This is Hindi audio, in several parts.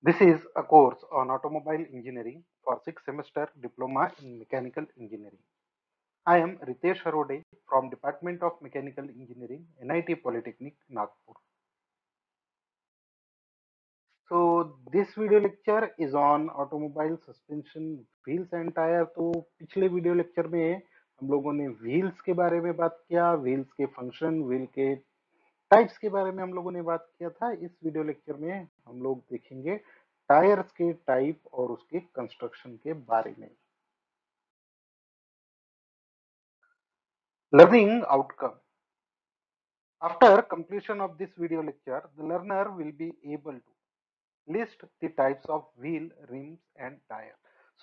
This is a course on automobile engineering for six semester diploma in mechanical engineering. I am Ritesh Harode from Department of Mechanical Engineering, NIT Polytechnic, Nagpur. So this video lecture is on automobile suspension wheels and tire. तो पिछले वीडियो लेक्चर में हम लोगों ने व्हील्स के बारे में बात किया व्हील्स के फ़ंक्शन व्हील के टाइप्स के बारे में हम लोगों ने बात किया था। इस वीडियो लेक्चर में हम लोग देखेंगे टायर्स के टाइप और उसके कंस्ट्रक्शन के बारे में। Learning outcome after completion of this video lecture the learner will be able to list the types of wheel rims and tyre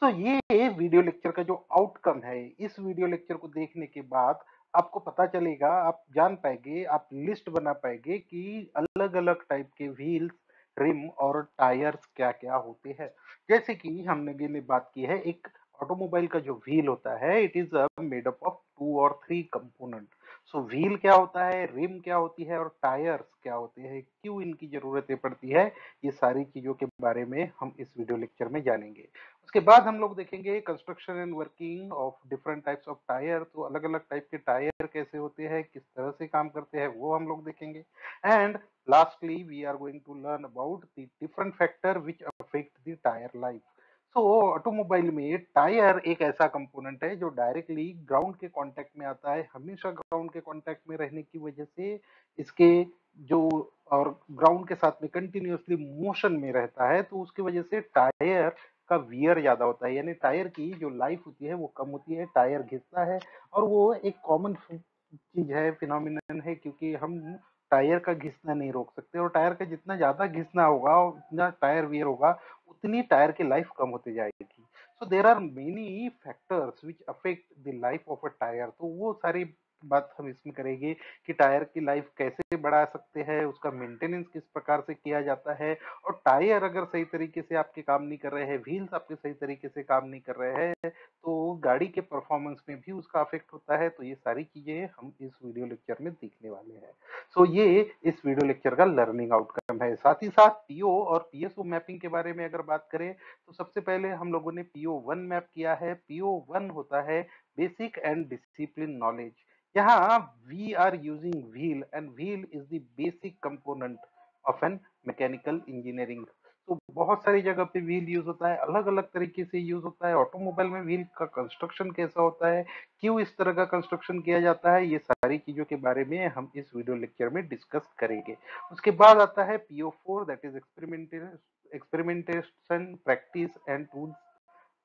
so ये वीडियो लेक्चर का जो आउटकम है, इस वीडियो लेक्चर को देखने के बाद आपको पता चलेगा, आप जान पाएँगे, आप लिस्ट बना पाएँगे कि अलग अलग टाइप के व्हील्स, रिम और टायर्स क्या क्या होते हैं। जैसे कि हमने ने बात की है, एक ऑटोमोबाइल का जो व्हील होता है it is made up of two और थ्री कंपोनेंट सो व्हील क्या होता है, रिम क्या होती है और टायर्स क्या होते हैं, क्यों इनकी जरूरतें पड़ती है, ये सारी चीज़ों के बारे में हम इस वीडियो लेक्चर में जानेंगे। उसके बाद हम लोग देखेंगे construction and working of different types of tyre तो अलग अलग टाइप के टायर कैसे होते हैं, किस तरह से काम करते हैं, वो हम लोग देखेंगे। And lastly we are going to learn about the different factor which affect the tyre life तो ऑटोमोबाइल में टायर एक ऐसा कंपोनेंट है जो डायरेक्टली ग्राउंड के कांटेक्ट में आता है, हमेशा ग्राउंड के कांटेक्ट में रहने की वजह से इसके जो और ग्राउंड के साथ में कंटिन्यूसली मोशन में रहता है तो उसकी वजह से टायर का वियर ज़्यादा होता है। यानी टायर की जो लाइफ होती है वो कम होती है, टायर घिसता है और वो एक कॉमन चीज़ है, फिनोमिनन है, क्योंकि हम टायर का घिसना नहीं रोक सकते और टायर का जितना ज़्यादा घिसना होगा और जितना टायर वियर होगा, उतनी टायर की लाइफ कम होती जाएगी। So there are many factors which affect the life of a tyre तो वो सारी बात हम इसमें करेंगे कि टायर की लाइफ कैसे बढ़ा सकते हैं उसका मेंटेनेंस किस प्रकार से किया जाता है और टायर अगर सही तरीके से आपके काम नहीं कर रहे हैं व्हील्स आपके सही तरीके से काम नहीं कर रहे हैं तो गाड़ी के परफॉर्मेंस में भी उसका अफेक्ट होता है तो ये सारी चीज़ें हम इस वीडियो लेक्चर में देखने वाले हैं। सो so, ये इस वीडियो लेक्चर का लर्निंग आउटकम है। साथ ही साथ पीओ और पीएसओ मैपिंग के बारे में अगर बात करें तो सबसे पहले हम लोगों ने पीओ वन मैप किया है। पीओ वन होता है बेसिक एंड डिसिप्लिन नॉलेज। यहाँ we are using wheel and wheel is the basic component of an mechanical engineering तो बहुत सारी जगह पे व्हील यूज़ होता है अलग अलग तरीके से यूज़ होता है। ऑटोमोबाइल में व्हील का कंस्ट्रक्शन कैसा होता है, क्यों इस तरह का कंस्ट्रक्शन किया जाता है, ये सारी चीज़ों के बारे में हम इस वीडियो लेक्चर में डिस्कस करेंगे। उसके बाद आता है PO four that is experimentation practice and tools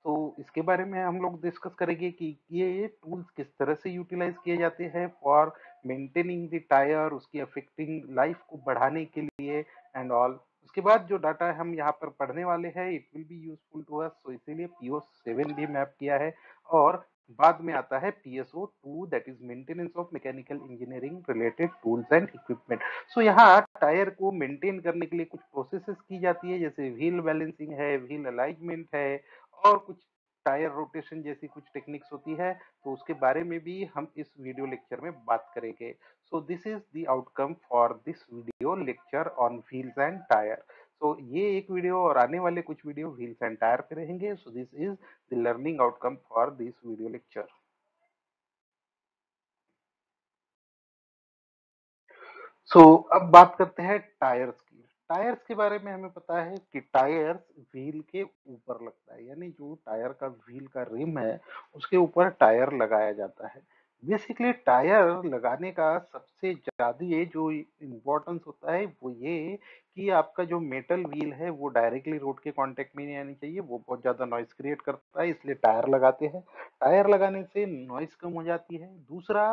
तो इसके बारे में हम लोग डिस्कस करेंगे कि ये टूल्स किस तरह से यूटिलाइज किए जाते हैं फॉर मेंटेनिंग द टायर उसकी अफेक्टिंग लाइफ को बढ़ाने के लिए एंड ऑल उसके बाद जो डाटा हम यहाँ पर पढ़ने वाले हैं it will be useful to us so इसीलिए पीओ सेवन भी मैप किया है और बाद में आता है P S O two that is maintenance of mechanical engineering related tools and equipment so यहाँ टायर को मेंटेन करने के लिए कुछ प्रोसेसेस की जाती है, जैसे व्हील बैलेंसिंग है व्हील अलाइनमेंट है और कुछ टायर रोटेशन जैसी कुछ टेक्निक्स होती है तो उसके बारे में भी हम इस वीडियो लेक्चर में बात करेंगे। So this is the outcome for this video lecture on wheels and tyre so ये एक वीडियो और आने वाले कुछ वीडियो व्हील्स एंड टायर पे रहेंगे। So this is the learning outcome for this video lecture so अब बात करते हैं टायर्स टायर्स के बारे में हमें पता है कि टायर्स व्हील के ऊपर लगता है, यानी जो टायर का व्हील का रिम है, उसके ऊपर टायर लगाया जाता है। बेसिकली टायर लगाने का सबसे ज़्यादा जो इम्पोर्टेंस होता है, वो ये कि आपका जो मेटल व्हील है, वो डायरेक्टली रोड के कांटेक्ट में नहीं आनी चाहिए, वो बहुत ज़्यादा नॉइस क्रिएट करता है, इसलिए टायर लगाते हैं। टायर लगाने से नॉइस कम हो जाती है। दूसरा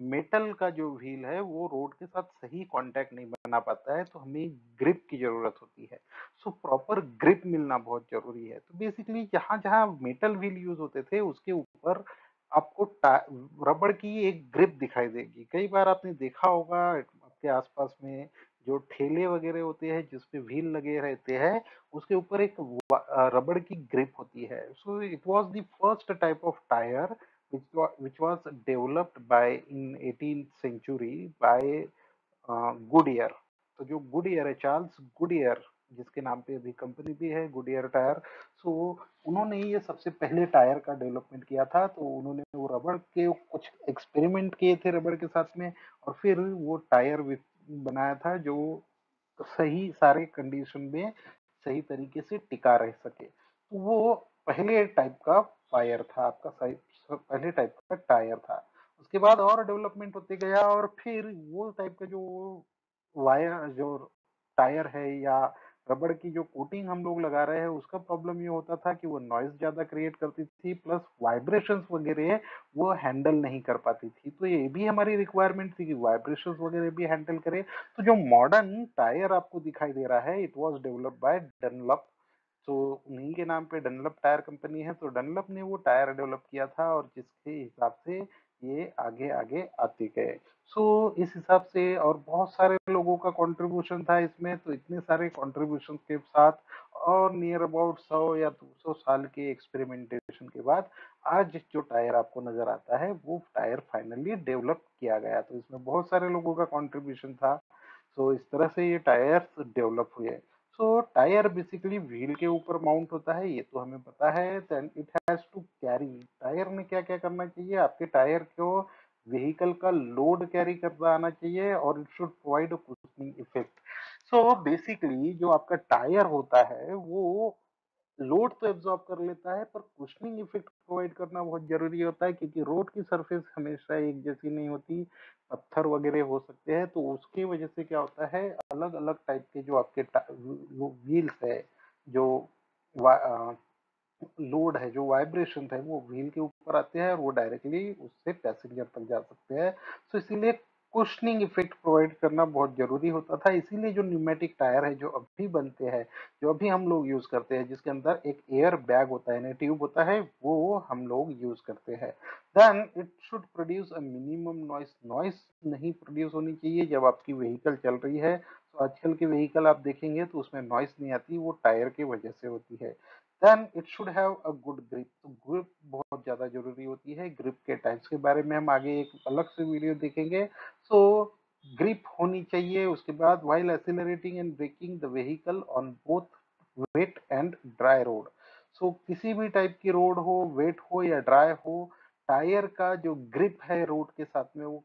मेटल का जो व्हील है, वो रोड के साथ सही कांटेक्ट नहीं बना पाता है तो हमें ग्रिप की ज़रूरत होती है। सो प्रॉपर ग्रिप मिलना बहुत ज़रूरी है। तो बेसिकली जहाँ जहाँ मेटल व्हील यूज़ होते थे, उसके ऊपर आपको रबड़ की एक ग्रिप दिखाई देगी। कई बार आपने देखा होगा, आपके आसपास में जो ठेले वगैरह होते हैं जिसपे व्हील लगे रहते हैं, उसके ऊपर एक रबड़ की ग्रिप होती है। So it was the first type of tyre which was, which was developed by in 18th century by uh, Goodyear. तो जो गुडियर है चार्ल्स गुडियर जिसके नाम पे अभी कंपनी भी है गुडियर टायर सो उन्होंने ये सबसे पहले टायर का डेवलपमेंट किया था तो उन्होंने वो रबड़ के कुछ एक्सपेरिमेंट किए थे रबड़ के साथ में और फिर वो टायर बनाया था जो सही सारे कंडीशन में सही तरीके से टिका रह सके तो वो पहले टाइप का फायर था आपका पहले टाइप का टायर था। उसके बाद और डेवलपमेंट होते गया और फिर वो टाइप का जो वायर जो टायर है या रबड़ की जो कोटिंग हम लोग लगा रहे हैं, उसका प्रॉब्लम ये होता था कि वो नॉइज़ ज़्यादा क्रिएट करती थी प्लस वाइब्रेशंस वगैरह वो हैंडल नहीं कर पाती थी। तो ये भी हमारी रिक्वायरमेंट थी कि वाइब्रेशंस वगैरह भी हैंडल करे। तो जो मॉडर्न टायर आपको दिखाई दे रहा है it was develop by Dunlop तो उन्हीं के नाम पे डनलप टायर कंपनी है तो डनलप ने वो टायर डेवलप किया था और जिसके हिसाब से ये आगे आगे आते गए। सो so, इस हिसाब से और बहुत सारे लोगों का कंट्रीब्यूशन था इसमें तो इतने सारे कंट्रीब्यूशन के साथ और नियर अबाउट सौ या दो सौ साल के एक्सपेरिमेंटेशन के बाद आज जो टायर आपको नज़र आता है वो टायर फाइनली डेवलप किया गया। तो इसमें बहुत सारे लोगों का कॉन्ट्रीब्यूशन था। सो so, इस तरह से ये टायर्स डेवलप हुए। सो टायर बेसिकली व्हील के ऊपर माउंट होता है, ये तो हमें पता है then it has to carry tyre में क्या क्या करना चाहिए? आपके टायर को व्हीकल का लोड कैरी करता आना चाहिए और it should provide cushioning effect so basically जो आपका टायर होता है, वो लोड तो एब्जॉर्ब कर लेता है, पर कुशनिंग इफ़ेक्ट प्रोवाइड करना बहुत ज़रूरी होता है, क्योंकि रोड की सरफेस हमेशा एक जैसी नहीं होती, पत्थर वगैरह हो सकते हैं तो उसकी वजह से क्या होता है अलग अलग टाइप के जो आपके व्हील्स है, जो लोड है, जो वाइब्रेशन है, वो व्हील के ऊपर आते हैं, और वो डायरेक्टली उससे पैसेंजर तक जा सकते हैं। तो इसीलिए कुशनिंग इफ़ेक्ट प्रोवाइड करना बहुत ज़रूरी होता था, इसीलिए जो न्यूमेटिक टायर है, जो अभी बनते हैं, जो अभी हम लोग यूज़ करते हैं, जिसके अंदर एक एयर बैग होता है ट्यूब होता है, वो हम लोग यूज़ करते हैं। Then it should produce a minimum noise noise नहीं प्रोड्यूस होनी चाहिए जब आपकी व्हीकल चल रही है। तो आजकल के व्हीकल आप देखेंगे तो उसमें नॉइस नहीं आती, वो टायर की वजह से होती है। Then it should have a good grip तो ग्रिप बहुत ज़्यादा ज़रूरी होती है ग्रिप के टाइप्स के बारे में हम आगे एक अलग से वीडियो देखेंगे। सो so, ग्रिप होनी चाहिए उसके बाद while accelerating and braking the vehicle on both wet and dry road so किसी भी टाइप की रोड हो वेट हो या ड्राई हो टायर का जो ग्रिप है रोड के साथ में वो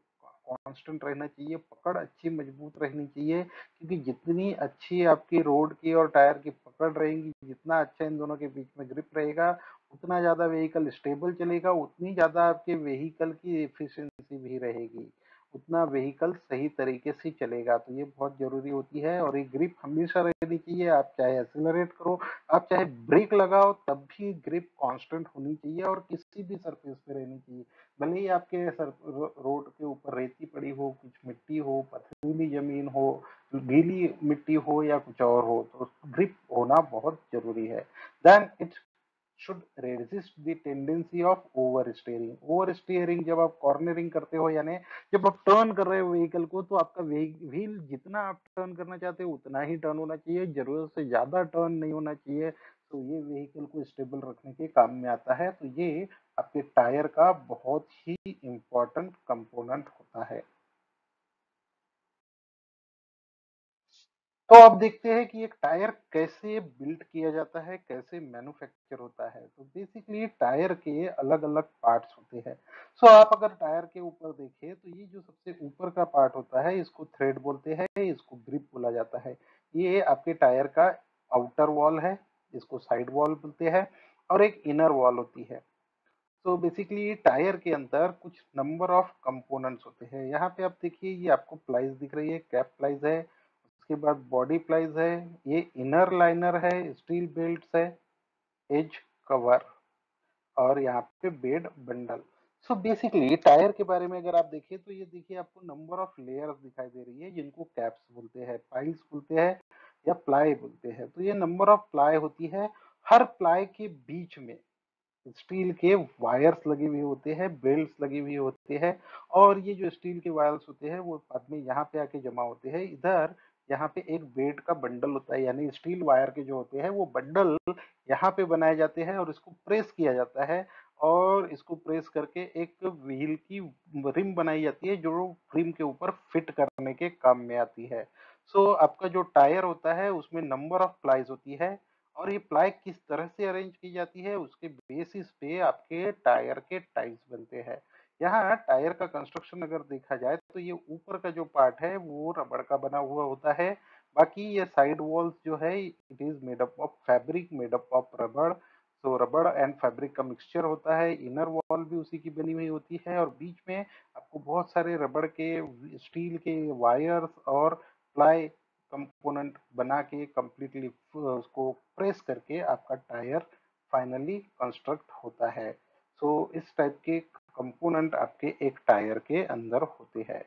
कांस्टेंट रहना चाहिए, पकड़ अच्छी, मज़बूत रहनी चाहिए, क्योंकि जितनी अच्छी आपकी रोड की और टायर की पकड़ रहेगी, जितना अच्छा इन दोनों के बीच में ग्रिप रहेगा, उतना ज़्यादा व्हीकल स्टेबल चलेगा, उतनी ज़्यादा आपके व्हीकल की एफिशिएंसी भी रहेगी। उतना व्हीकल सही तरीके से चलेगा। तो ये बहुत ज़रूरी होती है और ये ग्रिप हमेशा रहनी चाहिए। आप चाहे एक्सिलरेट करो, आप चाहे ब्रेक लगाओ, तब भी ग्रिप कांस्टेंट होनी चाहिए और किसी भी सरफेस पे रहनी चाहिए। भले ही आपके सर रोड के ऊपर रेती पड़ी हो, कुछ मिट्टी हो, पथरीली ज़मीन हो, गीली मिट्टी हो या कुछ और हो तो ग्रिप होना बहुत ज़रूरी है। Then it's should resist the tendency of oversteering. Oversteering जब आप कॉर्नरिंग करते हो, यानी जब आप टर्न कर रहे हो व्हीकल को तो आपका व्हील जितना आप टर्न करना चाहते हो, उतना ही टर्न होना चाहिए। ज़रूरत से ज़्यादा टर्न नहीं होना चाहिए। तो ये व्हीकल को स्टेबल रखने के काम में आता है। तो ये आपके टायर का बहुत ही इंपॉर्टेंट कंपोनेंट होता है। तो अब देखते हैं कि एक टायर कैसे बिल्ड किया जाता है कैसे मैन्युफैक्चर होता है। तो बेसिकली टायर के अलग अलग पार्ट्स होते हैं। सो so, आप अगर टायर के ऊपर देखें तो ये जो सबसे ऊपर का पार्ट होता है इसको थ्रेड बोलते हैं इसको ग्रिप बोला जाता है। ये आपके टायर का आउटर वॉल है इसको साइड वॉल बोलते हैं और एक इनर वॉल होती है। तो बेसिकली टायर के अंदर कुछ नंबर ऑफ़ कंपोनेंट्स होते हैं। यहाँ पे आप देखिए ये आपको प्लाइज दिख रही है कैप प्लाइज है उसके बाद बॉडी प्लाइज है, ये इनर लाइनर है स्टील बेल्ट है एज कवर और यहाँ पे bead bundle so basically tyre के बारे में अगर आप देखिए तो ये देखिए आपको नंबर ऑफ़ लेयर्स दिखाई दे रही है, जिनको कैप्स बोलते हैं पाइल्स बोलते हैं या प्लाई बोलते हैं। तो ये नंबर ऑफ़ प्लाई होती है, हर प्लाई के बीच में स्टील के वायर्स लगे हुए होते हैं बेल्ट लगे हुए होते हैं और ये जो स्टील के वायर्स होते हैं, वो बाद में यहाँ पे आके जमा होते हैं। इधर यहाँ पे एक वेट का बंडल होता है यानी स्टील वायर के जो होते हैं वो बंडल यहाँ पे बनाए जाते हैं और इसको प्रेस किया जाता है और इसको प्रेस करके एक व्हील की रिम बनाई जाती है जो रिम के ऊपर फिट करने के काम में आती है। सो so, आपका जो टायर होता है उसमें नंबर ऑफ़ प्लाईज होती है और ये प्लाई किस तरह से अरेंज की जाती है उसके बेसिस पे आपके टायर के टाइप्स बनते हैं। यहाँ टायर का कंस्ट्रक्शन अगर देखा जाए तो ये ऊपर का जो पार्ट है वो रबड़ का बना हुआ होता है। बाकी ये साइड वॉल्स जो है it is made up of fabric made up of रबड़। सो रबड़ एंड फैब्रिक का मिक्सचर होता है। इनर वॉल भी उसी की बनी हुई होती है और बीच में आपको बहुत सारे रबड़ के स्टील के वायर्स और प्लाई कंपोनेंट बना के कम्प्लीटली उसको प्रेस करके आपका टायर फाइनली कंस्ट्रक्ट होता है। सो so, इस टाइप के कंपोनेंट आपके एक टायर के अंदर होते हैं।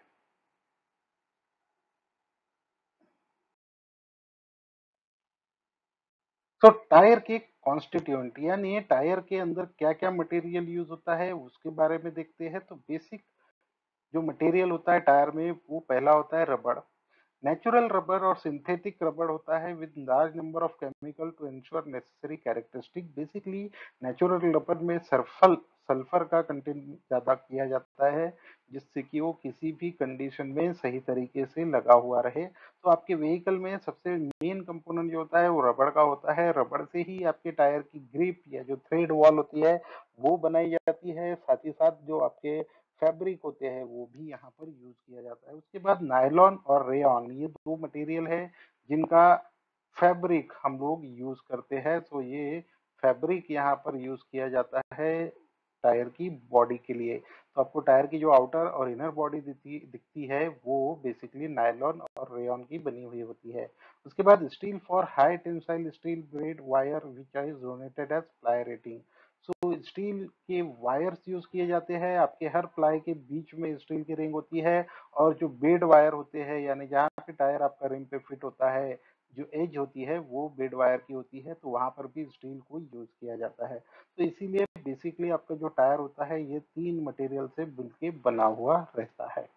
तो टायर के कॉन्स्टिट्यूएंट यानी टायर के अंदर क्या क्या मटेरियल यूज़ होता है, उसके बारे में देखते हैं। तो बेसिक जो मटेरियल होता है टायर में, वो पहला होता है रबड़ नेचुरल रबर और सिंथेटिक रबर होता है with large number of chemical to ensure necessary characteristic basically natural rubber में सरफल सल्फ़र का कंटेंट ज़्यादा किया जाता है, जिससे कि वो किसी भी कंडीशन में सही तरीके से लगा हुआ रहे। तो आपके व्हीकल में सबसे मेन कंपोनेंट जो होता है, वो रबड़ का होता है। रबड़ से ही आपके टायर की ग्रिप या जो थ्रेड वॉल होती है, वो बनाई जाती है। साथ ही साथ जो आपके फैब्रिक होते हैं, वो भी यहाँ पर यूज़ किया जाता है। उसके बाद नायलॉन और रेयन ये दो मटेरियल है, जिनका फैब्रिक हम लोग यूज़ करते हैं। तो ये फैब्रिक यहाँ पर यूज़ किया जाता है। टायर की बॉडी के लिए। तो आपको टायर की जो आउटर और इनर बॉडी दिखती दिखती है, वो बेसिकली नायलॉन और रेयन की बनी हुई होती है। उसके बाद steel for high tensile steel braid wire which is donated as ply rating so steel के वायर्स यूज़ किए जाते हैं। आपके हर प्लाई के बीच में स्टील की रिंग होती है और जो बेड वायर होते हैं, यानी जहाँ पे टायर आपका रिंग पे फिट होता है जो एज होती है, वो बेड वायर की होती है तो वहाँ पर भी स्टील को यूज़ किया जाता है। तो इसीलिए बेसिकली आपका जो टायर होता है, ये तीन मटेरियल से मिलके बना हुआ रहता है।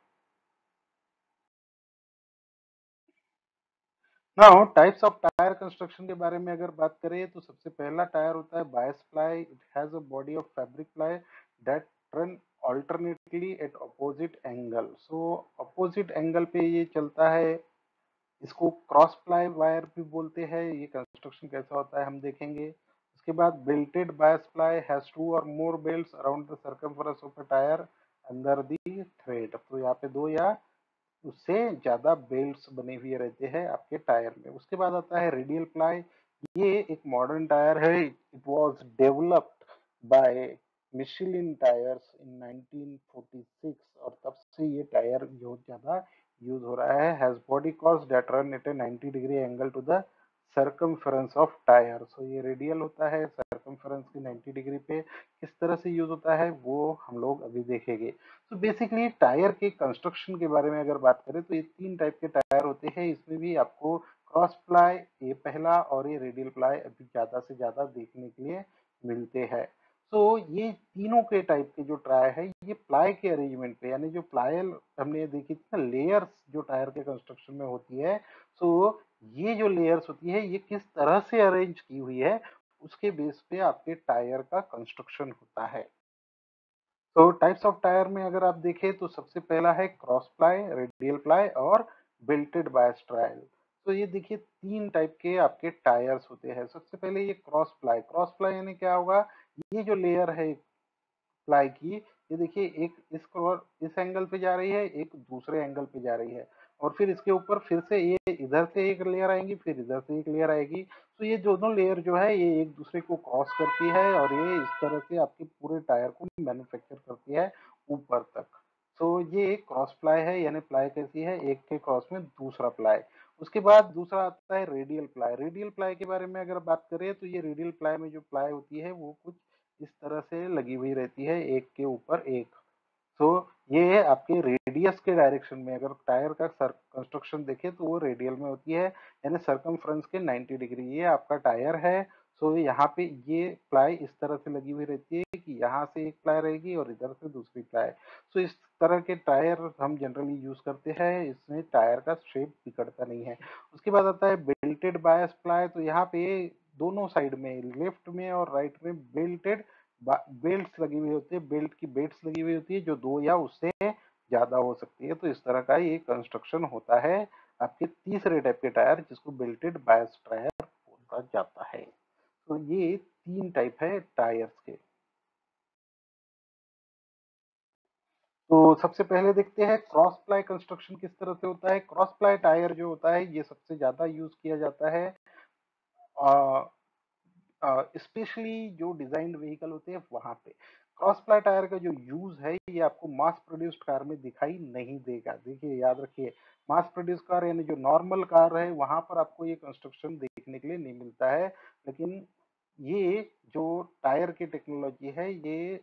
Now types of tyre construction के बारे में अगर बात करें तो सबसे पहला टायर होता है bias ply it has a body of fabric ply that turn alternately at opposite angle so opposite angle पे ये चलता है इसको क्रॉस प्लाई वायर भी बोलते हैं, ये कंस्ट्रक्शन कैसा होता है हम देखेंगे। उसके बाद belted bias ply has two or more belts around the circumference of the tyre अंदर दी थ्रेड तो यहाँ पे दो या उससे ज़्यादा बेल्ट्स बने हुए रहते हैं आपके टायर में। उसके बाद आता है रेडियल प्लाई ये एक मॉडर्न टायर है। It was developed by Michelin tyres in 1946 और तब से ये टायर बहुत ज़्यादा यूज़ हो रहा है has body cords that run at a 90 degree angle to the circumference of tyre so ये रेडियल होता है सर्कमफेरेंस की 90 डिग्री पे किस तरह से यूज़ होता है, वो हम लोग अभी देखेंगे। तो बेसिकली टायर के कंस्ट्रक्शन के बारे में अगर बात करें तो ये तीन टाइप के टायर होते हैं। इसमें भी आपको क्रॉस प्लाई ये पहला और ये रेडियल प्लाई अभी ज़्यादा से ज़्यादा देखने के लिए मिलते हैं। तो ये तीनों के टाइप के जो टायर है, ये प्लाई के अरेंजमेंट पे, यानी जो प्लायल हमने देखी थी ना लेयर्स जो टायर के कंस्ट्रक्शन में होती है सो तो ये जो लेयर्स होती है, ये किस तरह से अरेंज की हुई है, उसके बेस पे आपके टायर का कंस्ट्रक्शन होता है। तो टाइप्स ऑफ़ टायर में अगर आप देखें तो सबसे पहला है क्रॉस प्लाई रेडियल प्लाई और बेल्टेड बायस ट्रायल तो ये देखिए, तीन टाइप के आपके टायर्स होते हैं। सबसे पहले ये क्रॉस प्लाई क्रॉस प्लाई यानी क्या होगा? ये जो लेयर है प्लाई की, ये देखिए, एक इस इस एंगल पे जा रही है, एक दूसरे एंगल पे जा रही है। और फिर इसके ऊपर फिर से ये इधर से एक लेयर आएगी, फिर इधर से एक लेयर आएगी। तो ये दोनों लेयर जो है, ये एक दूसरे को क्रॉस करती है और ये इस तरह से आपके पूरे टायर को मैन्युफैक्चर करती है ऊपर तक। तो ये एक क्रॉस प्लाई है, यानी प्लाई कैसी है? एक के क्रॉस में दूसरा प्लाई उसके बाद दूसरा आता है रेडियल प्लाई रेडियल प्लाई के बारे में अगर बात करें तो ये रेडियल प्लाई में जो प्लाई होती है, वो कुछ इस तरह से लगी हुई रहती है एक के ऊपर एक। तो ये है आपके रेडियस के डायरेक्शन में। अगर टायर का कंस्ट्रक्शन देखे तो वो रेडियल में होती है यानी सरकमफ्रेंस के 90 डिग्री ये आपका टायर है। सो so, यहाँ पे ये प्लाई इस तरह से लगी हुई रहती है कि यहाँ से एक प्लाई रहेगी और इधर से दूसरी प्लाई सो so, इस तरह के टायर हम जनरली यूज़ करते हैं। इसमें टायर का शेप बिगड़ता नहीं है। उसके बाद आता है बेल्टेड बायस प्लाई तो यहाँ पे दोनों साइड में, लेफ़्ट में और राइट में बेल्टेड बेल्ट लगी हुई होती है, बेल्ट की बेल्ट लगी हुई होती है, जो दो या उससे ज़्यादा हो सकती है। तो इस तरह का ये कंस्ट्रक्शन होता है आपके तीसरे टाइप के टायर, जिसको बेल्टेड बायस टायर बोला जाता है। तो ये तीन टाइप है टायर्स के। तो सबसे पहले देखते हैं, क्रॉस प्लाई कंस्ट्रक्शन किस तरह से होता है? क्रॉस प्लाई टायर जो होता है, ये सबसे ज़्यादा यूज़ किया जाता है। स्पेशली जो डिज़ाइन व्हीकल होते हैं वहाँ पे। क्रॉस प्लाई टायर का जो यूज़ है, ये आपको मास प्रोड्यूस्ड कार में दिखाई नहीं देगा। देखिए, याद रखिए मास प्रोड्यूस कार यानी जो नॉर्मल कार है, वहाँ पर आपको ये कंस्ट्रक्शन देखने के लिए नहीं मिलता है। लेकिन ये जो टायर की टेक्नोलॉजी है, ये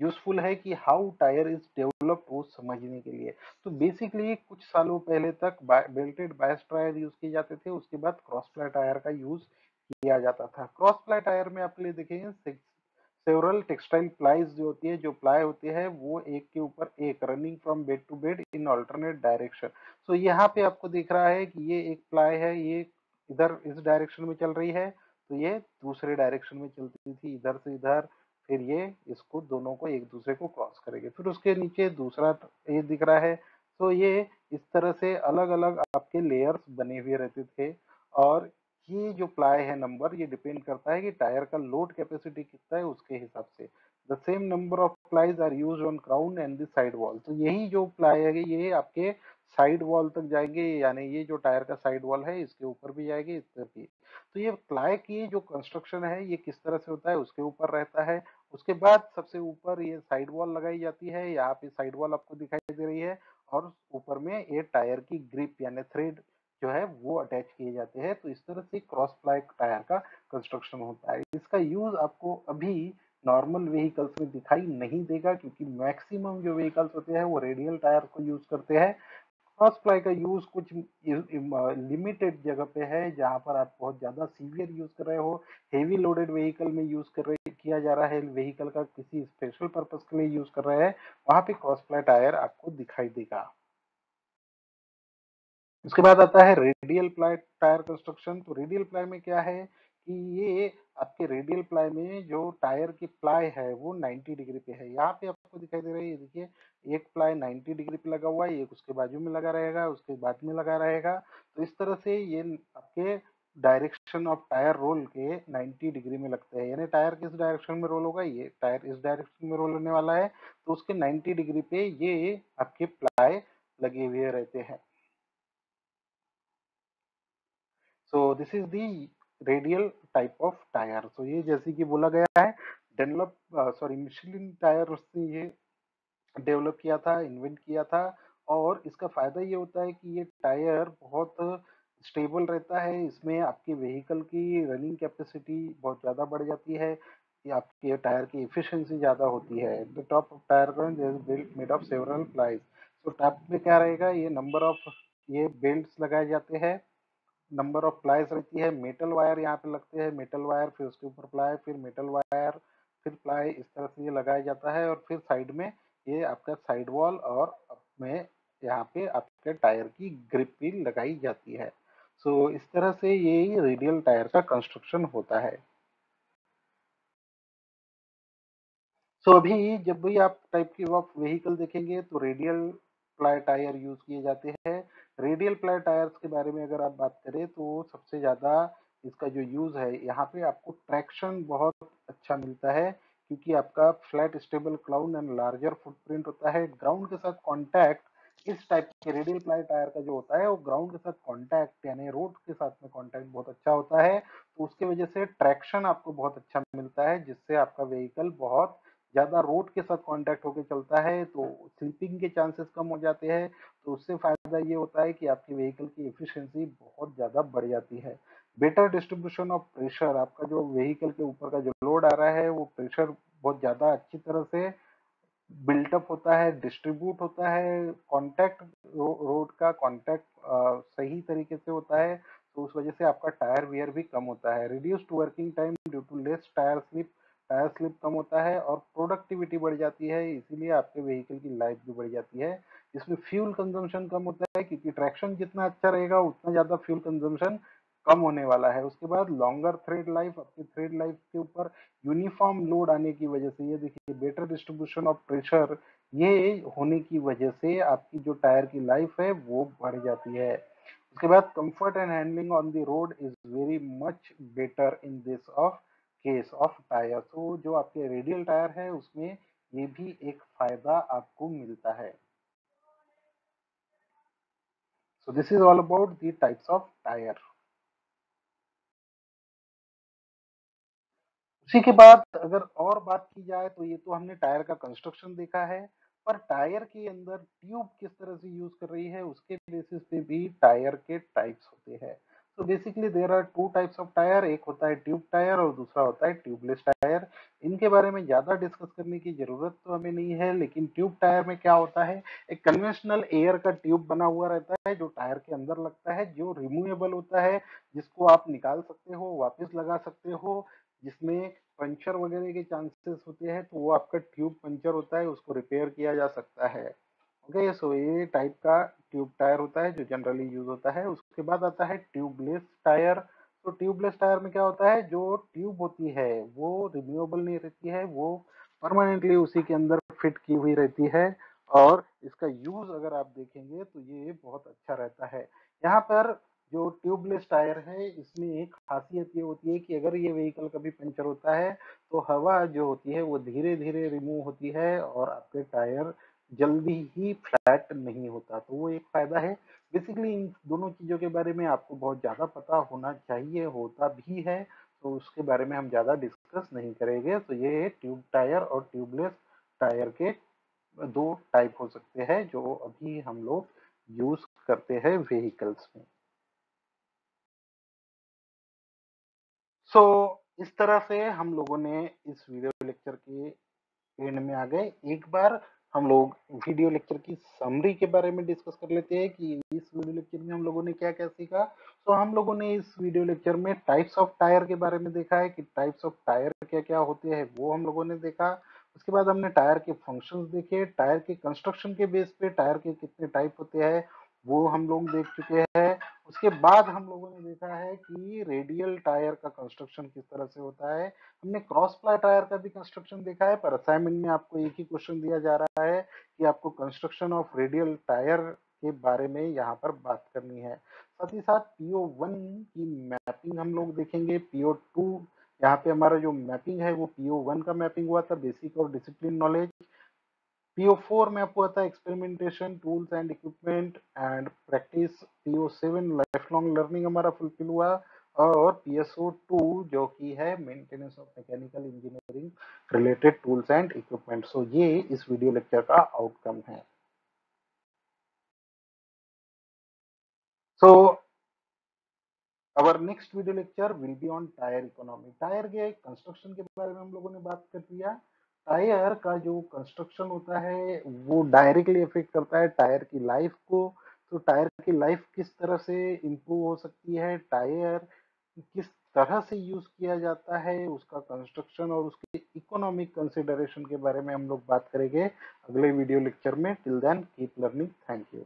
यूजफुल है कि हाउ टायर इज़ डेवलप वो समझने के लिए। तो बेसिकली कुछ सालों पहले तक बेल्टेड बायस टायर यूज़ किए जाते थे, उसके बाद क्रॉस प्लाई टायर का यूज़ किया जाता था। क्रॉस प्लाई टायर में आपके लिए देखेंगे सेवरल टेक्सटाइल प्लाईज जो होती है, जो प्लाई होती है, वो एक के ऊपर एक, running from bead to bead in alternate direction. So यहाँ पे आपको दिख रहा है कि ये एक प्लाई है, ये इधर इस डायरेक्शन में चल रही है तो ये दूसरे डायरेक्शन में चलती थी, इधर से इधर, फिर ये इसको दोनों को एक दूसरे को क्रॉस करेंगे। फिर उसके नीचे दूसरा ये दिख रहा है तो ये इस तरह से अलग अलग आपके लेयर्स बने हुए रहते थे और ये जो प्लाई है नंबर ये डिपेंड करता है कि टायर का लोड कैपेसिटी कितना है उसके हिसाब से। The same number of plies are use on crown and the side wall तो यही जो प्लाई है, ये आपके साइड वॉल तक जाएँगे, यानी ये जो टायर का साइड वॉल है, इसके ऊपर भी जाएगी, इस तरफ़ भी तो ये प्लाई की जो कंस्ट्रक्शन है, ये किस तरह से होता है, उसके ऊपर रहता है। उसके बाद सबसे ऊपर ये साइड वॉल लगाई जाती है, यहाँ पे साइड वॉल आपको दिखाई दे रही है, और ऊपर में ये टायर की ग्रिप यानी थ्रेड जो है वो अटैच किए जाते हैं तो इस तरह से क्रॉस प्लाई टायर का कंस्ट्रक्शन होता है। इसका यूज़ आपको अभी नॉर्मल व्हीकल्स में दिखाई नहीं देगा, क्योंकि मैक्सिमम जो व्हीकल्स होते हैं, वो रेडियल टायर को यूज़ करते हैं। क्रॉस प्लाई का यूज़ कुछ लिमिटेड जगह पे है, जहाँ पर आप बहुत ज़्यादा सीवियर यूज़ कर रहे हो। हेवी लोडेड व्हीकल में यूज़ कर रहे, किया जा रहा है व्हीकल का किसी स्पेशल पर्पज के लिए यूज़ कर रहे हैं, वहाँ पे क्रॉस प्लाई टायर आपको दिखाई देगा। उसके बाद आता है रेडियल प्लाई टायर कंस्ट्रक्शन तो रेडियल प्लाई में क्या है कि ये आपके रेडियल प्लाई में जो टायर की प्लाई है, वो 90 डिग्री पे है। यहाँ पे आपको दिखाई दे रहा है, ये देखिए, एक प्लाई 90 डिग्री पे लगा हुआ है, एक उसके बाजू में लगा रहेगा, उसके बाद में लगा रहेगा। तो इस तरह से ये आपके डायरेक्शन ऑफ़ टायर रोल के 90 डिग्री में लगते हैं। यानी टायर किस डायरेक्शन में रोल होगा? ये टायर इस डायरेक्शन में रोल होने वाला है। तो उसके 90 डिग्री पे ये आपके प्लाई लगे हुए रहते हैं। So this is the radial type of tyre so ये जैसे कि बोला गया है डेवलप सॉरी मिशलिन टायर से ये डेवलप किया था इन्वेंट किया था और इसका फ़ायदा ये होता है कि ये टायर बहुत स्टेबल रहता है। इसमें आपके व्हीकल की रनिंग कैपेसिटी बहुत ज़्यादा बढ़ जाती है। आपके टायर की एफिशिएंसी ज़्यादा होती है। The top of tyre built made of several plies तो टॉप में क्या रहेगा? ये नंबर ऑफ़ ये बेल्ट लगाए जाते हैं। नंबर ऑफ़ प्लाईज रहती है मेटल वायर यहाँ पे लगते हैं मेटल वायर फिर उसके ऊपर प्लाई फिर मेटल वायर फिर प्लाई इस तरह से ये लगाया जाता है और फिर साइड में ये आपका साइड वॉल और में यहाँ पे आपके टायर की ग्रिप भी लगाई जाती है। सो so, इस तरह से ये रेडियल टायर का कंस्ट्रक्शन होता है। सो so, अभी जब भी आप टाइप की ऑफ़ व्हीकल देखेंगे तो रेडियल प्लाई टायर यूज़ किए जाते हैं। रेडियल प्लाई टायर्स के बारे में अगर आप बात करें तो सबसे ज़्यादा इसका जो यूज़ है, यहाँ पे आपको ट्रैक्शन बहुत अच्छा मिलता है, क्योंकि आपका flat stable cloud and larger footprint होता है। ग्राउंड के साथ कॉन्टैक्ट, इस टाइप के रेडियल प्लाई टायर का जो होता है, वो ग्राउंड के साथ कॉन्टैक्ट, यानी रोड के साथ में कॉन्टैक्ट बहुत अच्छा होता है। तो उसके वजह से ट्रैक्शन आपको बहुत अच्छा मिलता है, जिससे आपका व्हीकल बहुत ज़्यादा रोड के साथ कांटेक्ट होकर चलता है तो स्लिपिंग के चांसेस कम हो जाते हैं। तो उससे फ़ायदा ये होता है कि आपकी व्हीकल की एफिशिएंसी बहुत ज़्यादा बढ़ जाती है। बेटर डिस्ट्रीब्यूशन ऑफ़ प्रेशर आपका जो व्हीकल के ऊपर का जो लोड आ रहा है, वो प्रेशर बहुत ज़्यादा अच्छी तरह से बिल्टअप होता है डिस्ट्रीब्यूट होता है कॉन्टैक्ट रोड का कॉन्टैक्ट सही तरीके से होता है। तो उस वजह से आपका टायर वियर भी कम होता है। Reduced working time due to less tyre slip tyre slip कम होता है और प्रोडक्टिविटी बढ़ जाती है, इसीलिए आपके व्हीकल की लाइफ भी बढ़ जाती है। इसमें फ्यूल कंजम्पशन कम होता है क्योंकि ट्रैक्शन जितना अच्छा रहेगा, उतना ज़्यादा फ्यूल कंजम्पशन कम होने वाला है। उसके बाद लॉन्गर थ्रेड लाइफ आपकी थ्रेड लाइफ के ऊपर यूनिफॉर्म लोड आने की वजह से, ये देखिए बेटर डिस्ट्रीब्यूशन ऑफ़ प्रेशर ये होने की वजह से आपकी जो टायर की लाइफ है, वो बढ़ जाती है। उसके बाद comfort and handling on the road is very much better in this of case of tyre तो जो आपके रेडियल टायर है, उसमें ये भी एक फ़ायदा आपको मिलता है। So this is all about the types of tyre उसी के बाद अगर और बात की जाए तो ये तो हमने टायर का कंस्ट्रक्शन देखा है, पर टायर के अंदर ट्यूब किस तरह से यूज़ कर रही है, उसके बेसिस पे भी टायर के टाइप्स होते हैं। तो basically there are two types of tyre एक होता है ट्यूब टायर और दूसरा होता है ट्यूबलेस टायर इनके बारे में ज़्यादा डिस्कस करने की ज़रूरत तो हमें नहीं है, लेकिन ट्यूब टायर में क्या होता है, एक कन्वेंशनल एयर का ट्यूब बना हुआ रहता है, जो टायर के अंदर लगता है, जो रिमूवेबल होता है, जिसको आप निकाल सकते हो, वापस लगा सकते हो, जिसमें पंचर वगैरह के चांसेस होते हैं तो वो आपका ट्यूब पंचर होता है, उसको रिपेयर किया जा सकता है। ओके सो, ये टाइप का ट्यूब टायर होता है, जो जनरली यूज़ होता है। उसके बाद आता है ट्यूबलेस टायर तो ट्यूबलेस टायर में क्या होता है, जो ट्यूब होती है, वो रिन्यूएबल नहीं रहती है, वो परमानेंटली उसी के अंदर फिट की हुई रहती है। और इसका यूज़ अगर आप देखेंगे तो ये बहुत अच्छा रहता है। यहाँ पर जो ट्यूबलेस टायर है, इसमें एक खासियत ये होती है कि अगर ये व्हीकल कभी पंचर होता है तो हवा जो होती है, वो धीरे धीरे रिमूव होती है और आपके टायर जल्दी ही फ्लैट नहीं होता। तो वो एक फ़ायदा है। बेसिकली इन दोनों चीज़ों के बारे में आपको बहुत ज़्यादा पता होना चाहिए होता भी है तो उसके बारे में हम ज़्यादा डिस्कस नहीं करेंगे। तो ये ट्यूब टायर और ट्यूबलेस टायर के दो टाइप हो सकते हैं जो अभी हम लोग यूज़ करते हैं व्हीकल्स में। सो so, इस तरह से हम लोगों ने इस वीडियो लेक्चर के एंड में आ गए। एक बार हम लोग वीडियो लेक्चर की समरी के बारे में डिस्कस कर लेते हैं कि इस वीडियो लेक्चर में हम लोगों ने क्या क्या सीखा। तो हम लोगों ने इस वीडियो लेक्चर में टाइप्स ऑफ़ टायर के बारे में देखा है कि टाइप्स ऑफ़ टायर क्या क्या होते हैं वो हम लोगों ने देखा। उसके बाद हमने टायर के फ़ंक्शंस देखे टायर के कंस्ट्रक्शन के बेस पे टायर के कितने टाइप होते हैं वो हम लोग देख चुके हैं। उसके बाद हम लोगों ने देखा है कि रेडियल टायर का कंस्ट्रक्शन किस तरह से होता है। हमने क्रॉस प्लाई टायर का भी कंस्ट्रक्शन देखा है, पर असाइनमेंट में आपको एक ही क्वेश्चन दिया जा रहा है कि आपको कंस्ट्रक्शन ऑफ़ रेडियल टायर के बारे में यहाँ पर बात करनी है। साथ ही साथ पीओ वन की मैपिंग हम लोग देखेंगे। पीओ टू यहाँ पे हमारा जो मैपिंग है वो पीओ वन का मैपिंग हुआ था बेसिक और डिसिप्लिन नॉलेज PO4 में आपको आता है experimentation tools and equipment and practice PO7 life long learning हमारा फुलफिल हुआ और PSO2 जो कि है maintenance of mechanical engineering related tools and equipment so ये इस वीडियो लेक्चर का आउटकम है। So our next video lecture will be on tyre economy tyre के कंस्ट्रक्शन के बारे में हम लोगों ने बात कर लिया। टायर का जो कंस्ट्रक्शन होता है, वो डायरेक्टली इफ़ेक्ट करता है टायर की लाइफ को। तो टायर की लाइफ किस तरह से इम्प्रूव हो सकती है? टायर किस तरह से यूज़ किया जाता है? उसका कंस्ट्रक्शन और उसके इकोनॉमिक कंसिडरेशन के बारे में हम लोग बात करेंगे अगले वीडियो लेक्चर में। Till then keep learning thank you